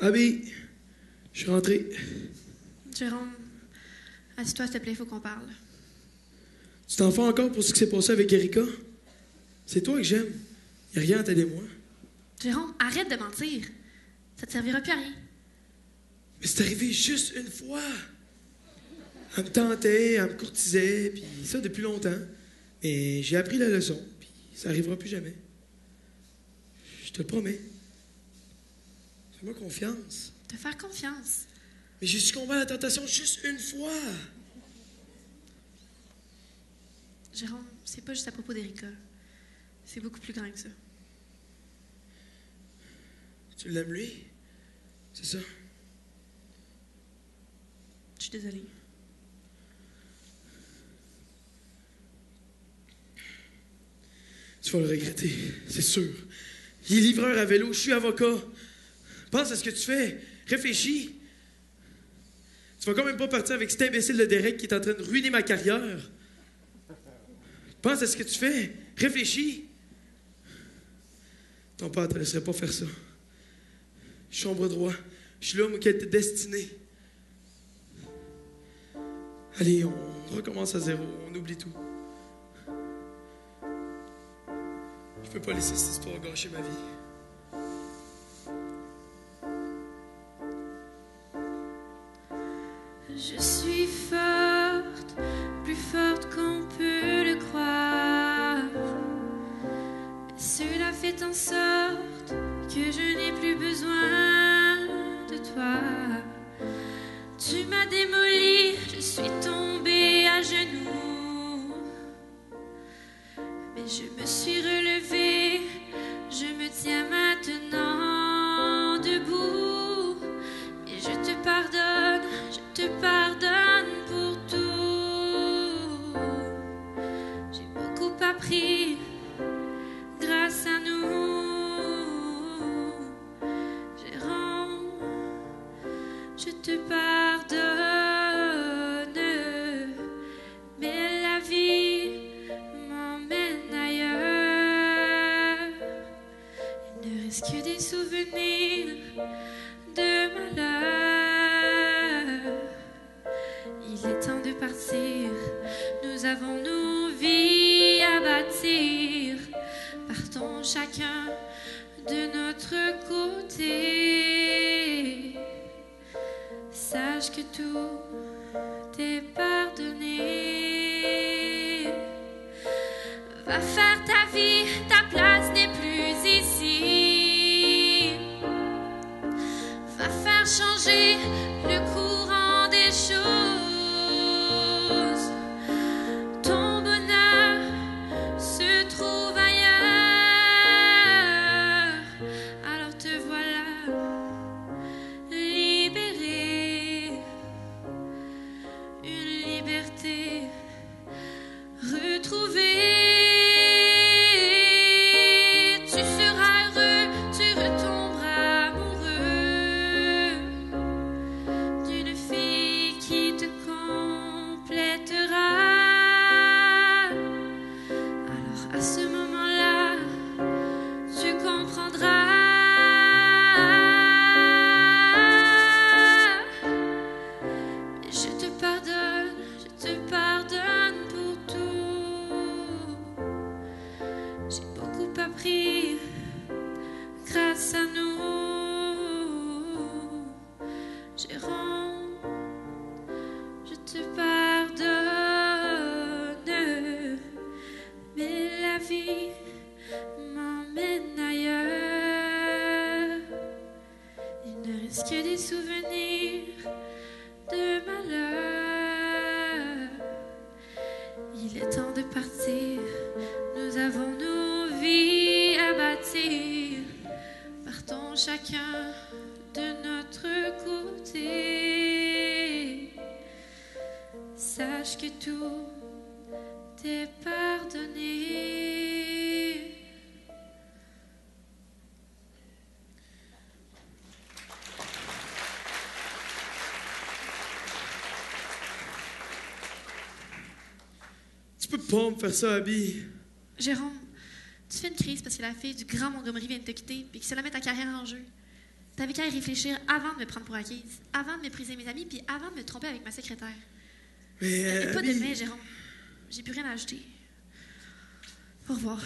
Abby, je suis rentré. Jérôme, assis-toi, s'il te plaît, il faut qu'on parle. Tu t'en fais encore pour ce qui s'est passé avec Erika? C'est toi que j'aime. Y a rien à t'aider moi. Jérôme, arrête de mentir. Ça te servira plus à rien. Mais c'est arrivé juste une fois. Elle me tentait, elle me courtisait, puis ça depuis longtemps. Mais j'ai appris la leçon, puis ça arrivera plus jamais. Je te le promets. Fais-moi confiance. Te faire confiance. Mais j'ai succombé à la tentation juste une fois. Jérôme, c'est pas juste à propos d'Erika. C'est beaucoup plus grand que ça. Tu l'aimes lui? C'est ça? Je suis désolée. Tu vas le regretter, c'est sûr. Il est livreur à vélo, je suis avocat. Pense à ce que tu fais. Réfléchis. Tu vas quand même pas partir avec cet imbécile de Derek qui est en train de ruiner ma carrière. Pense à ce que tu fais. Réfléchis. Ton père te laisserait pas faire ça. Chambre droit. Je suis l'homme qui est destiné. Allez, on recommence à zéro. On oublie tout. Je peux pas laisser cette histoire gâcher ma vie. Je suis forte, plus forte qu'on peut le croire. Cela fait en sorte que je n'ai plus besoin de toi. Tu m'as démoli, je suis tombée à genoux. Mais je me suis relevée, je te pardonne. Mais la vie m'emmène ailleurs. Il ne reste que des souvenirs de malheur. Il est temps de partir. Nous avons nos vies à bâtir. Partons chacun de notre côté. Que tout est pardonné. Va faire ta vie, ta place n'est plus ici. Va faire changer le courant retrouvée. Tu seras heureux, tu retomberas amoureux d'une fille qui te complétera. Alors à ce moment-là, Jérôme, je te pardonne. Mais la vie m'emmène ailleurs. Il ne reste que des souvenirs de malheur. Il est temps de partir. Nous avons nos vies à bâtir. Partons chacun que tout t'est pardonné. Tu peux pas me faire ça, Abby. Jérôme, tu fais une crise parce que la fille du grand Montgomery vient de te quitter et que ça la met ta carrière en jeu. T'avais qu'à y réfléchir avant de me prendre pour acquise, avant de mépriser mes amis, puis avant de me tromper avec ma secrétaire. Mais. Euh, pas de mais, Jérôme. J'ai plus rien à ajouter. Au revoir.